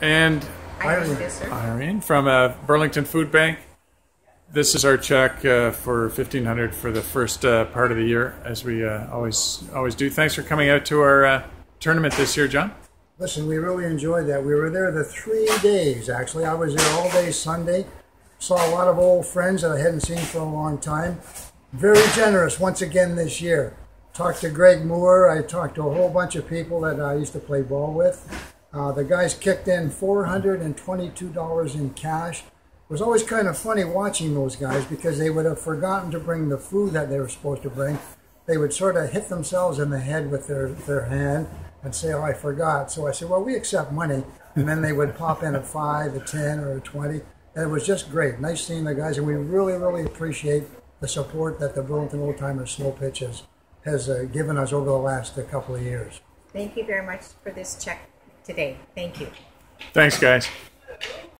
and Irene. Irene. Irene from uh, Burlington Food Bank. This is our check uh, for fifteen hundred for the first uh, part of the year, as we uh, always always do. Thanks for coming out to our uh, tournament this year, John. Listen, we really enjoyed that. We were there the three days, actually. I was there all day Sunday. Saw a lot of old friends that I hadn't seen for a long time. Very generous once again this year. Talked to Greg Moore. I talked to a whole bunch of people that I used to play ball with. Uh, the guys kicked in $422 in cash. It was always kind of funny watching those guys because they would have forgotten to bring the food that they were supposed to bring. They would sort of hit themselves in the head with their, their hand and say, Oh, I forgot. So I said, Well, we accept money. And then they would pop in a five, a 10, or a 20. And it was just great. Nice seeing the guys. And we really, really appreciate the support that the Burlington Old Timers Slo Pitch has, has uh, given us over the last couple of years. Thank you very much for this check today. Thank you. Thanks, guys.